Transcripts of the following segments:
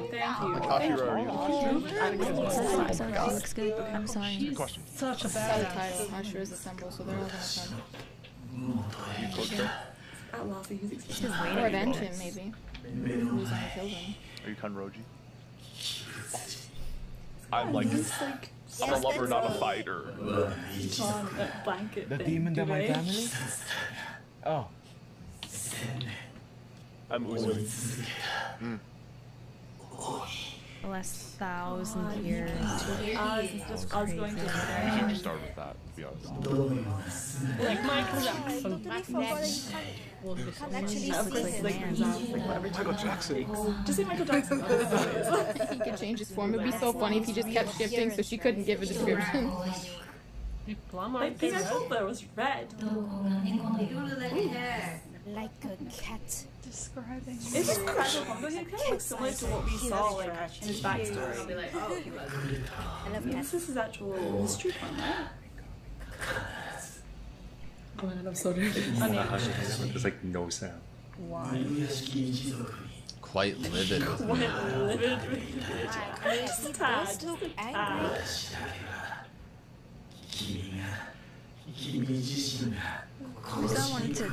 Thank you. Like Hashira, are you? Sorry, looks good. I'm sorry. She's such a Subtitle, badass. Hashira is a symbol, so they're all gonna come. Cosplay? At last, he's waiting. Or Avenging, maybe. Who's on the children. Are you Kanroji? I'm like, like I'm a lover, not a fighter. on a blanket. The demon that my duvet. family? Oh. I'm Uzumi. The last thousand oh years. I was, just, I was going to You should just start with that, to be honest. Like Michael Jackson. Totally forgot we'll can't actually of see course, him. like, comes out, Michael Jackson. Just say Michael Jackson. he could change his form. It'd be so funny if he just kept shifting, so she couldn't give a description. You plum I on think I thought that was red. Like a cat. Describing. Is it Crackle Congo? He kind of looks similar to what we saw, like, in his backstory. I love This cats. is his actual history from right? Oh man, I'm so dirty. I mean, There's like no sound. why? Quite livid. What livid I mean, Just he a tad, does look just a angry. tad. Muzan wanted to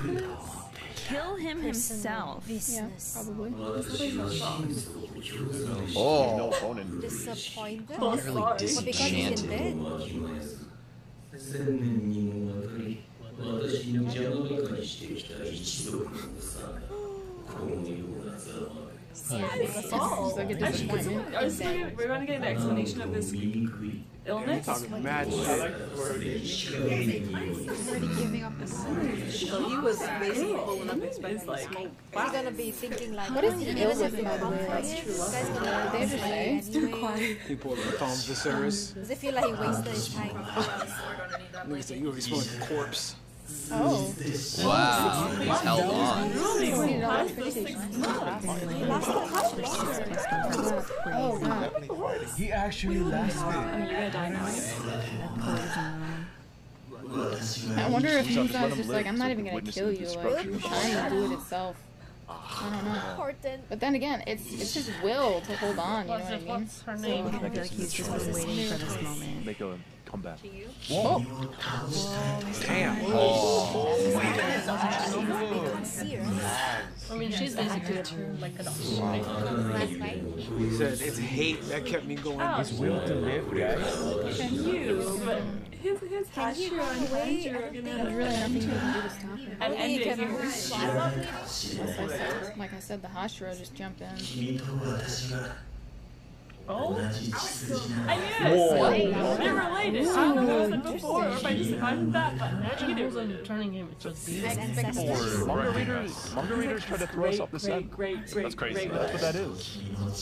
kill him himself. Yeah, probably. Um, oh, No opponent. Disappointed. Oh, really sorry. But because he's in disenchanted. bed. Yeah, it's like a disappointment. I we're gonna get an explanation of this illness. Talking mad shit. He was basically pulling up his It's like, He's gonna be thinking like, What is he you ill never with, said by the way? anything. Like, This guy's gonna They just say. He pulled the Tom Viserys. Does it feel like he wasted his time? Nigga said you already smelled a corpse. Oh. wow. He's held on. Twenty dollars for vacation. He lasted much longer. Oh god. He actually lasted. You're gonna die now. I wonder if Just let Muzan's just like, I'm not even gonna kill you, like, destruction. I'm trying to do it itself. I don't know. Important. But then again, it's it's his will to hold on, you know what I mean? what's her name? I feel like he's just been waiting for this moment. Make a comeback. Oh. Whoa. Damn. Can't see. I mean, she's basically turned like a dog. right? He said it's hate that kept me going. His will to live, guys. Can you? But his his Can you Hashira and away? There's gonna really nothing you can do to stop it. and Maybe you end it can here. swallow me. Like I said, like I said, the Hashira just jumped in. Oh, I knew it. They're related. I don't know if before or if I just imagined that, but imagine negative who's related. turning him into a beast. Manga readers, manga readers try to throw us off the scent. great, great, That's crazy. That's what that is.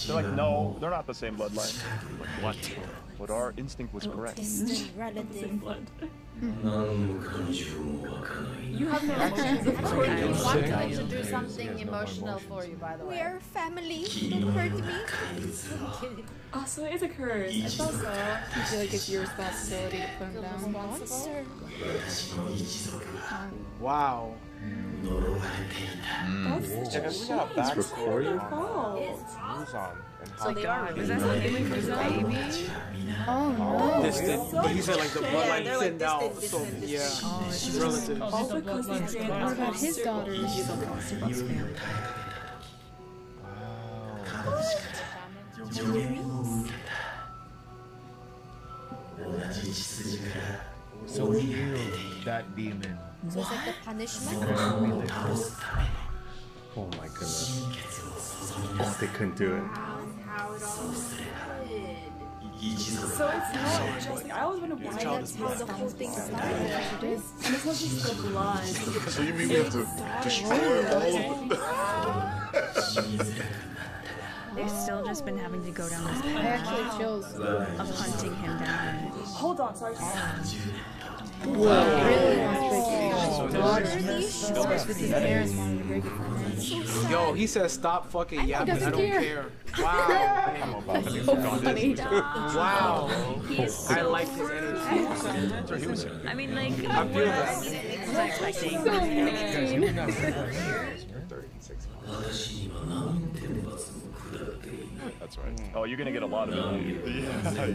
They're like, no, they're not the same bloodline. What? But our instinct was correct. Distant relative. Blood. You have no emotions, of course. want going to do something emotional for you, by the way. We are family. Don't hurt me. I'm kidding. Oh, so it is a curse. I thought so. I feel like it's your responsibility to put him down. Monster. Wow. That's Yeah, we got a their backstory fault. Muzan and So they are. Was that the name of his baby? No. Distant. But he said like the bloodline they're like out. So distant, yeah, Oh, it's it's just relative. All she's a because he bloodline created survivor. What about his circle. daughters? So we knew that demon. So it's like the punishment. Oh my goodness. Oh, they couldn't do it. So it's not just like I always wonder why That's how the whole thing started. and it's not just the blood. So you mean we have to destroy all of They've still just been having to go down this I path actually chills. of hunting him down. Hold on, sorry. Really wants to break it. Daughters. With his parents wanting to break it from him. Yo, he says stop fucking yapping. I don't care. care. Wow. I'm about to be. Wow. I like his energy. That's what he was saying. I mean, like, I feel that. was I expecting? That's That's right. Oh, you're gonna get a lot of it. Yeah.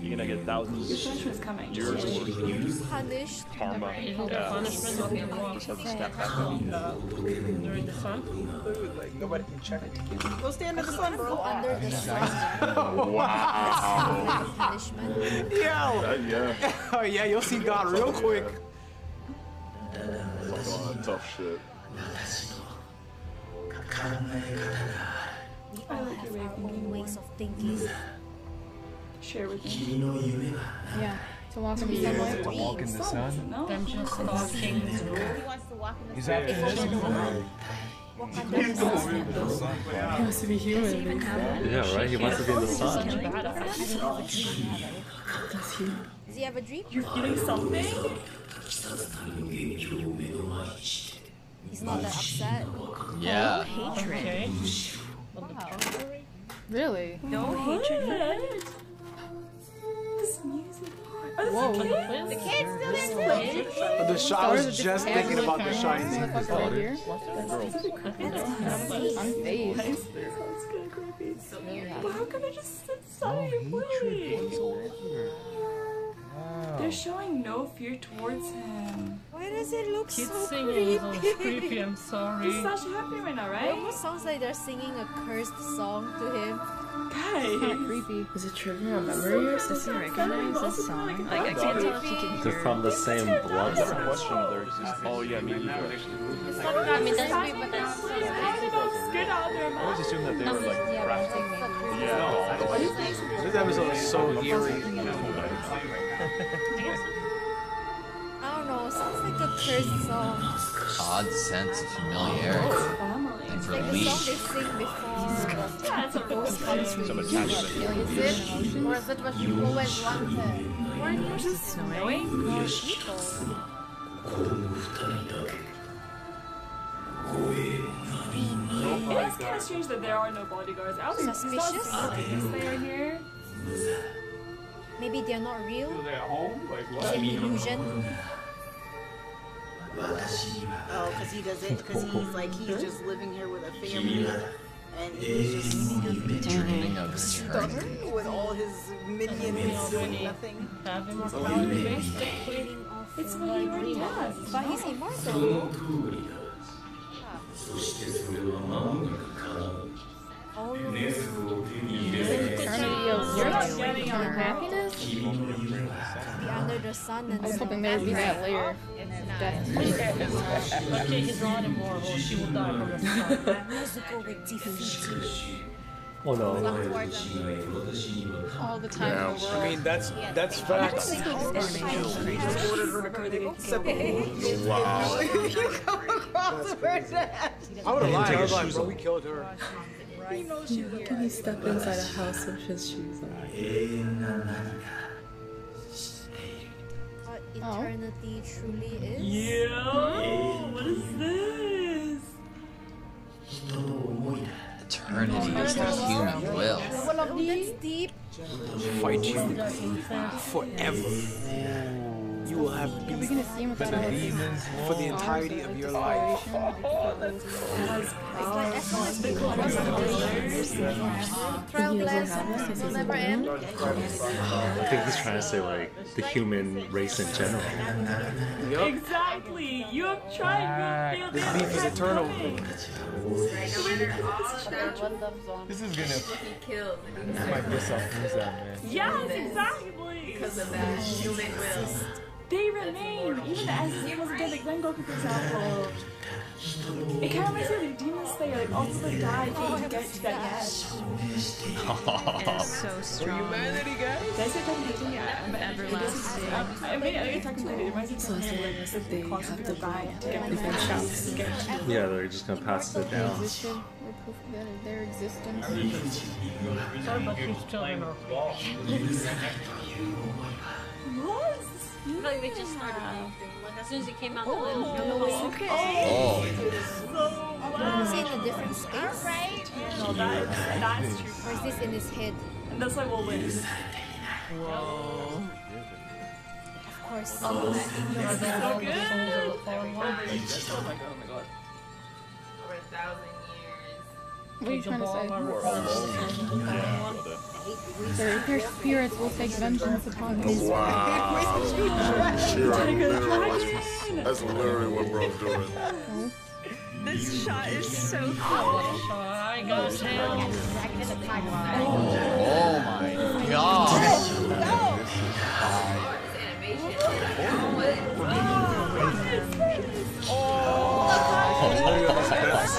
You're gonna get thousands. Your punishment is coming. Years worth Punished. karma. You know, the Yeah. punishment of being walked Just have to snap back up. during the sun. Like nobody can check it. Go stand in the sun, Go under the sun. Wow. The. Yeah. Uh, yeah. Oh yeah, you'll see God real quick. That's a lot of tough shit. We all have our own ways of thinking. Share with me. Yeah. To walk in the sunlight. To walk in the sun. No. Them just talking. He wants to walk in the Is sun. that Walk under the sun. He wants to be human. Yeah, right? He wants to be in the sun. Such bad. Does he? Does he have a dream? You're feeling something? He's not that upset. Yeah. Okay. Wow. Really? No hatred. This music. Whoa. The kid's still in The sh- I was just thinking about the shining. Motherfucker right here. Girls. Unfazed. That's kind of creepy. But how can they just sit silent and play? They're showing no fear towards him. Why does it look Kids so singing is all creepy? creepy, I'm This sorry. is actually happening right now, It right? almost sounds like they're singing a cursed song to him. Guys. Creepy. Is it triggering a memory or does he recognize this song? Like, I can't tell if he can They're hear from the same blood Never line. questioned their existence. Oh yeah, me either. I mean, that's me, but that's I don't know, it's good out there, I always assumed that they were like Yeah, graphic. something maybe. Yeah. This episode is so eerie. I don't know, sounds like a cursed song. Odd sense of familiarity. Family. And Like the relief. song they sing before. Yeah, it's a ghost comes Some attachment. Is it? Or is it what you always wanted? Weren't you just snowing? It is kind of strange that there are no bodyguards. I was Suspicious? suspicious they are here. Maybe they're not real. They're home? Like It's an illusion. Oh, because he does it, because he's like, he's just living here with a family. And he's just Dreaming of eternity. stubborn with all his minions doing nothing. Have immortality basically. It's what he already has. But he's immortal. Oh, Eternity You're not getting on happiness? Be under the sun and I was hoping there'd be that layer of death. But Jake is not immortal. She will die from the sun. musical with defeat. Oh no. All the time in the I mean, that's that's facts. ordered her to come to separate. Wow. You come across her death. I would have lied. I was like, bro, we killed her. He knows she's here. Can he step inside a house with his shoes on? What eternity truly is. Yo, hmm? what is this? Eternity is the human will. Oh, that's deep. Fight you forever. You will have Are we beef gonna see him without for the entirety of your life. Trailblazers will never end. I think he's trying to say like the human race in general. Exactly. You have tried. You failed. This beef is eternal. This is gonna. He killed. Might piss off Muzan, man. Yes, exactly. Because of that human will. They remain, even as he was dead, like Rengoku, for example. It kind of reminds me of like Demon Slayer, like all people that die can't get to that yet. It's so strong. Humanity, guys. Did I say technically? Yeah, but Everlasting. I mean, I mean, technically, it reminds me of something like this, They the concept have to of dying to get They to can the shout. to get to Yeah, they're just gonna pass it down. existed, proof of their, their existence. Sorry, but his children are What? Like they just started acting. Like as soon as he came out the Oh, lid. okay. Oh, Is he in a different space? Right? No, that, that's true. Or is this in his head? And that's why we'll win. Of course. Oh, oh, so good. Oh Over a thousand years. What are you trying to say? We're alone. Yeah. Their, their spirits will take vengeance upon oh, me. Wow. She-Ra literally- That's literally what bro's doing. This shot is so oh, cool. I got him. Oh my god.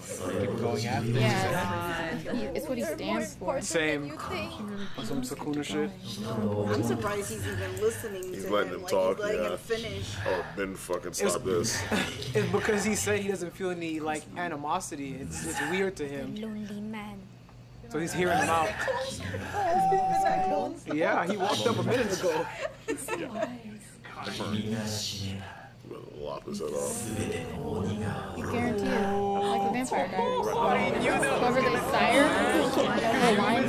Keep going after Yeah, he, it's what he stands for. Same. Some Sukuna shit. I'm surprised he's even listening He's to letting him. him Like talk, he's letting yeah. him finish. Oh, Ben fucking stop this. It's because he said he doesn't feel any like animosity. It's it's weird to him. Lonely man. So he's hearing him out. Yeah, he walked up a minute ago. Lop his head off. You guarantee it. Like a vampire diaries. Whoever they sire, the line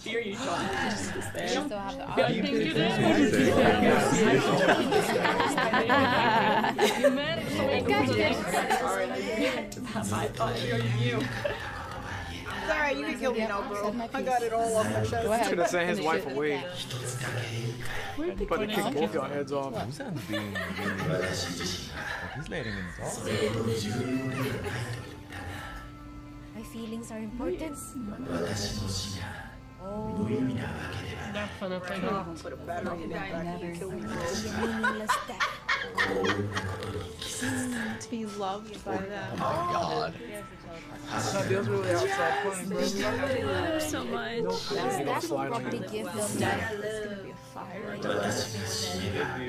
Fear you, John. They still have the I think you did. Managed to make I thought you you. It's alright, you can kill me now, bro. I got it all off my chest. Go ahead. Should have sent his wife away. Where'd they But kick both y'all heads off. Muzan's being He's letting him talk. My feelings are important. Oh, Definitely I'm not. gonna put a battery in it back and oh. kill me. meaningless death. To be loved by them. Oh my god. Nabil's really outside playing, bro. so much. That will probably give them that.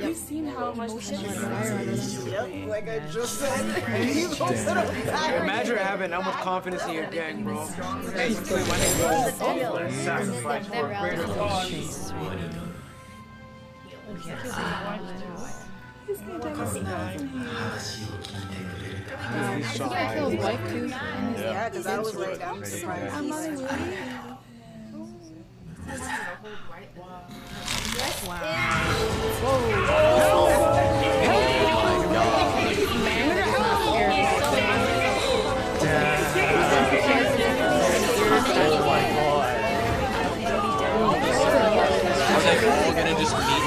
You've seen how much Yep, like I just said. He's gonna put a battery. Imagine having that much confidence in your gang, bro. Hey, you play my nigga. Sacrifice for a greater cause. I think I killed wife too. Yeah, because I was like, I'm surprised. He's Are they all gonna just meet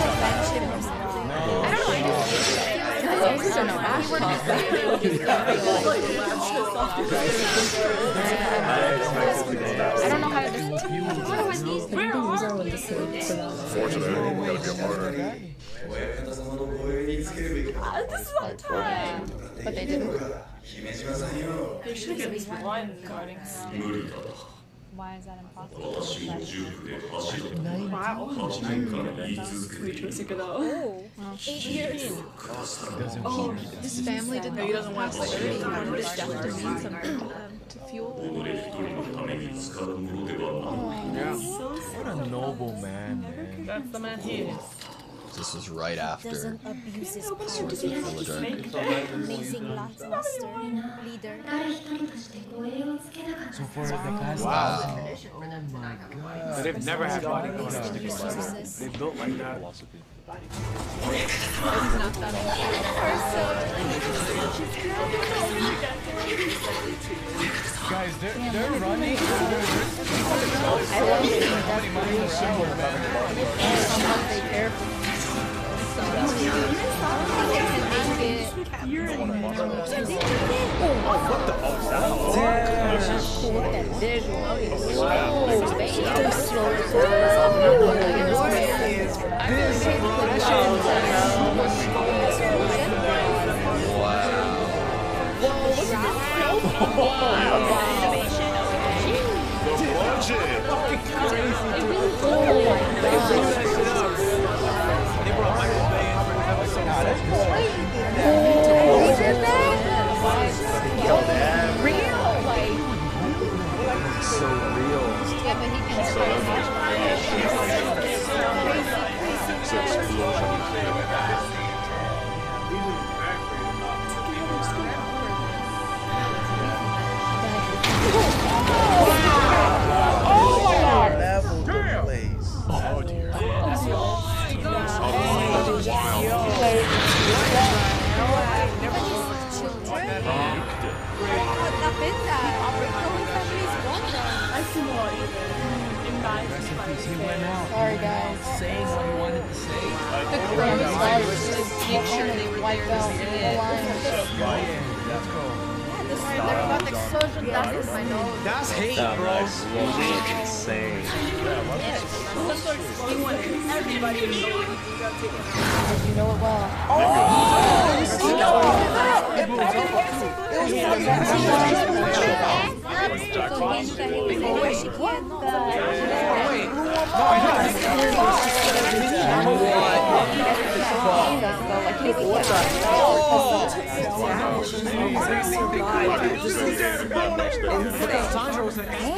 don't know how to just. Fortunately, he gotta get harder. Uh, this is on time. But they didn't. There should be at least one guarding him. Why is that impossible? Wow. Oh, eight years. Oh, His family didn't. he doesn't want to play He it. wanted his death to mean something um, to fuel. What a noble man, man. That's the man he is. This is right after Doesn't abuse his of Villager. Amazing last master, leader. So for the past Wow. Oh my god. But they've never had bodyguards Excuses. They built like that. Guys, they're, they're running. The budget! So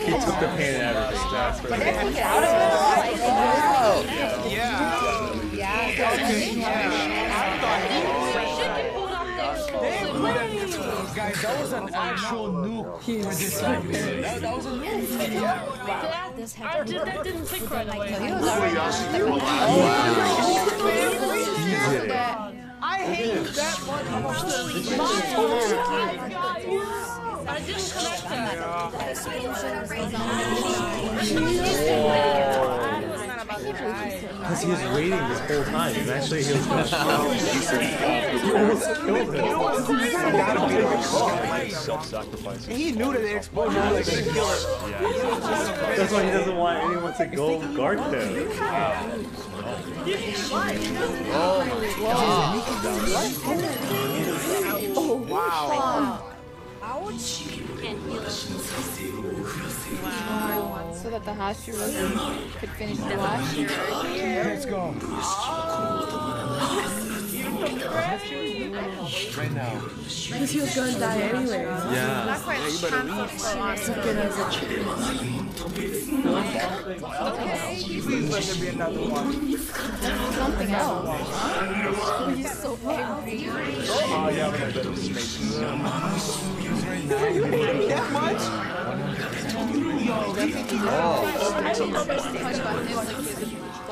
He took the pain out of his chest. But if he get out of it, like, Yeah. Guys, that was an actual nuke for this time. That, that was a nuke. Oh, dude, that didn't click right away. I hate that one. I didn't connect that. Because he was waiting this whole time. and actually he was going to You almost killed him. Self-sacrificing. He knew that the explosion was gonna kill her. That's why he doesn't want anyone to go guard them. Wow. so that the Hashira could finish the watch. Let's go. Right now. Because he was gonna die anyway. Yeah. That's why it's cancelled for us. Please let there be another one. Something else. He's so angry. Oh yeah, we got a bit of space. That much? Yo, literally, you know what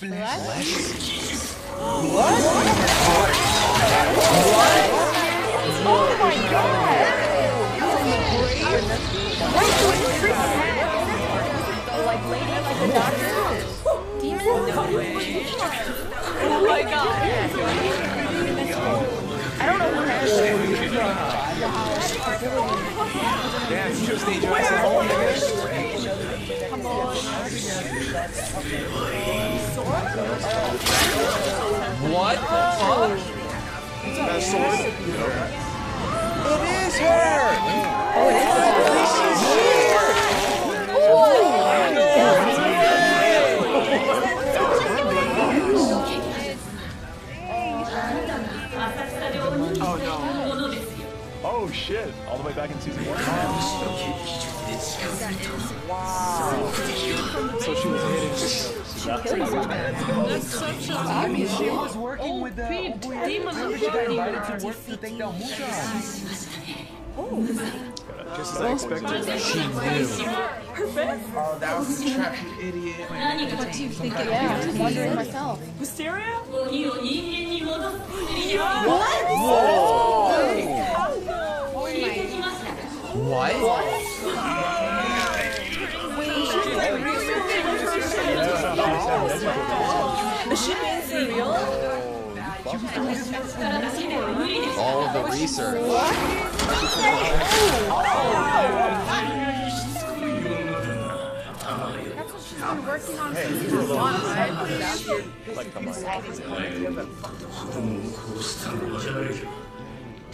That's what is Oh my god! Like lady, like the doctor. Demon? Oh my god. I don't know what is. Damn, you should've stayed your ass at home. What the fuck? That sword? It is her! Oh no. Oh shit! All the way back in season one. Wow. So she was a She was working with uh, the. Remember demon she. Just as I expected. She knew. Oh, that was a trap, you idiot. What do you think it Yeah, I'm wondering myself. Wisteria? What? Is she being for real? All of the research. Been working on season one, right? Like, come on.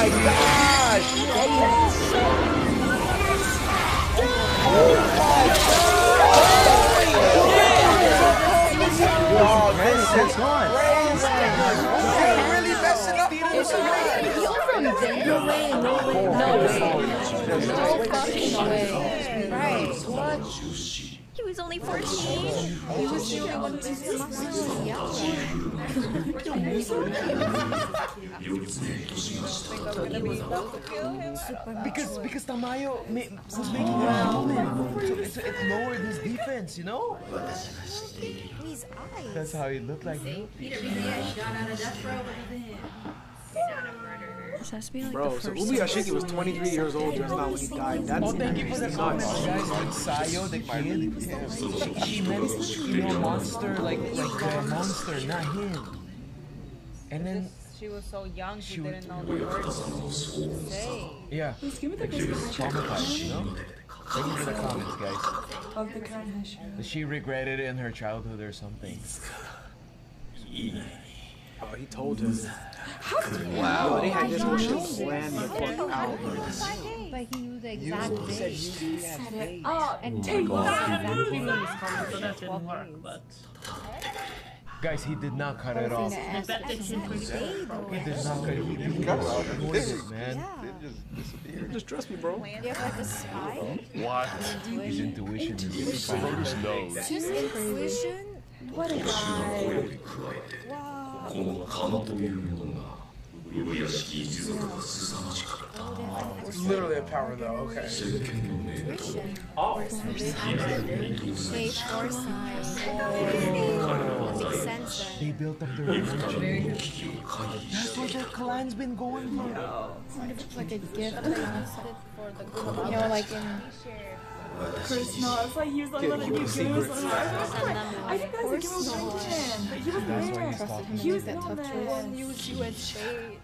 my gosh! Oh my god! Wow, this is crazy! They really messing up this You're from there. No way, no way, no way. No fucking way. Right. What? He was only 14. He was the only one who was muscle. Because because Tamayo ma- was making a moment, so it, it lowered his defense, you know. His eyes. That's how he looked like. This has to be like Bro, the so first Ubuyashiki was 23 years old just now when he died. That's Oh, thank you for the nuts. comments, guys. Like Sayo, the kid, she, she meant female monster, like like the monster, not him. And then She was so young, she, She didn't know the words to say. yeah, Let's give me the like she was traumatized, you know. Thank you for the comments, guys. of the Kanhashu. That she regretted it in her childhood or something. Oh, he told him. Wow. Yo, they had this whole shit planned the fuck out. Like he knew the exact date. Oh, And take he was that. exactly So that didn't work, but Guys, he did not cut it off. I bet they should pretty good. He did not cut it. Off. He did not avoid it, man. Just trust me, bro. You like a spy? What? His intuition is so Brutus knows. Just intuition? What a guy. It's literally a power though, okay. Hey, foresight. Makes sense. They built up their emotion. That's what the clan's been going for. It's like a gift. For the You know, like in Personal. It's like he was like letting you give him some I think that's a Game of Thrones fan, but he was That's why there. he's talking. He was that on tough there. choice. use you as bait.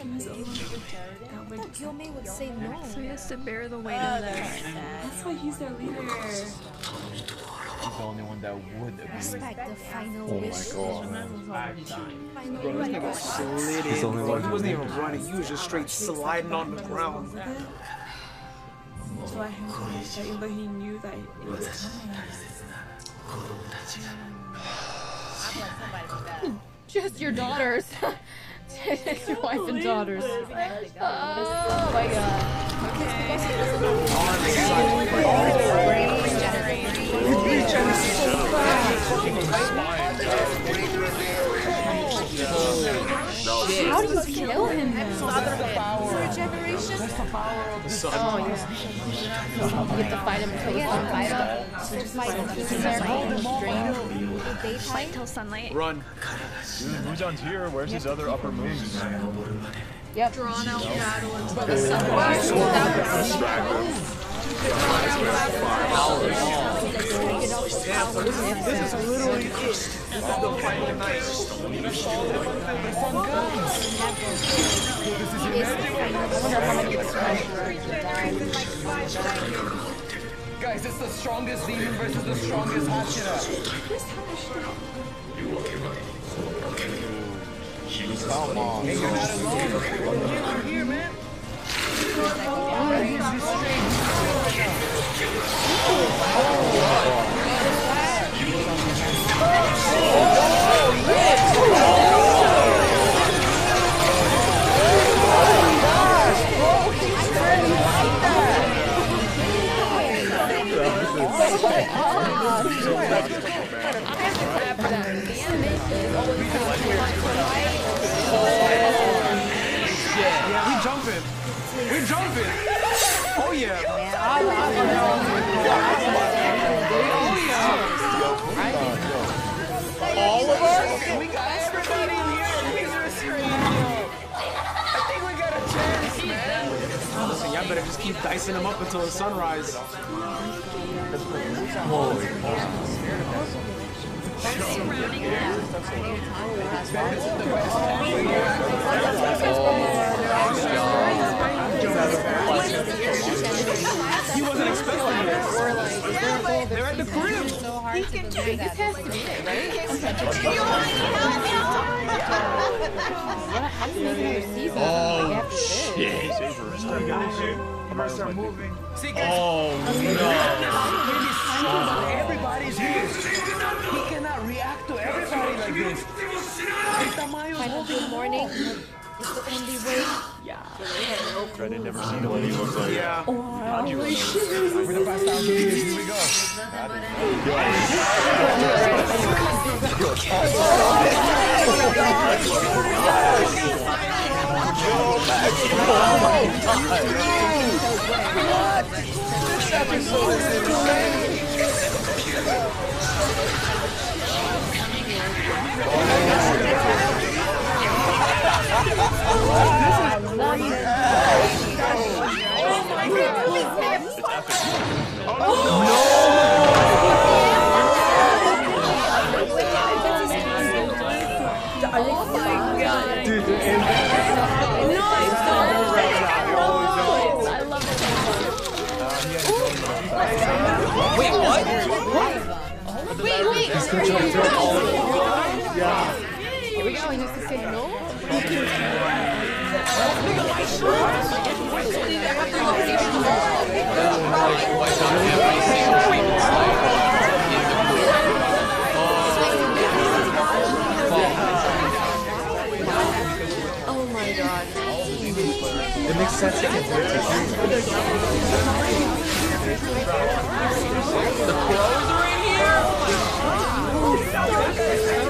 I thought Gyomei would say no. So he has to bear the weight Oh, of that. That's why he's their leader. He's the only one that would Respect the final Oh wish. Bro, this nigga slid in. Bro, he wasn't even running. He was just straight sliding on the ground. To let him finish that, even though he knew that it was coming. Just your daughters. Just your wife and daughters. Oh my god. How do you kill him then? For a generation? Oh, yeah. You have to fight him until the sun up. Fight him. He's in there holding the string. Fight till sunlight. Run. Dude, Muzan's here. Where's his other upper moves? Yep. Drawn out battle until the sun Yeah, so guys, it's the strongest demon versus the strongest Hashira. Come on. Hey, you're not alone. I'm here, I'm here, man. Yeah, We jumping. Oh yeah. All of us? We got everybody in here. These are straight. I think we got a chance, man. Listen, y'all better just keep dicing them up until the sunrise. He wasn't expecting this. Or like, is there They're at the crib. so hard to do that? This has to be it, right? What happens in another season? like, after this? I'm gonna start moving. See, guys, Oh no. everybody's here. He cannot react to everybody like this. Final good morning. It's the only way. I didn't never see one. He looks like Yeah. Wow. Holy oh, shit. We're the best out here. Here we go. Dude, the end. Wait? Wait, wait. He's controlling all of them. Yeah. Here we go. He has to say no. Oh my god. It makes sense. It The pros are in here?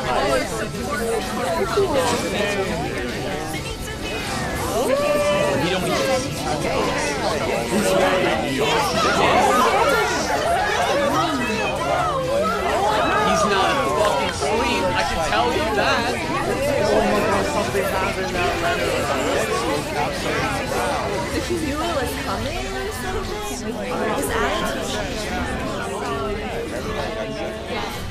He's not fucking asleep, I can tell you that. something happened If you knew it was coming or something, just add it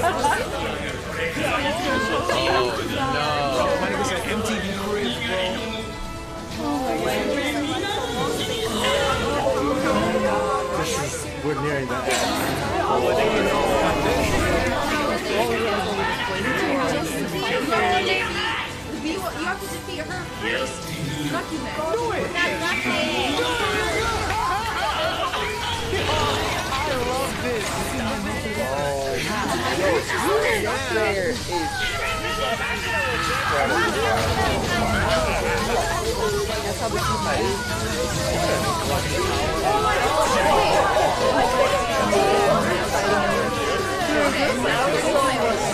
know he could be That's alright. My nigga said MTV crib, bro. We're nearing that. You have to defeat her first. Document. Do it. it! Stop it! Oh, yo, that there is That's how we keep my Oh my god!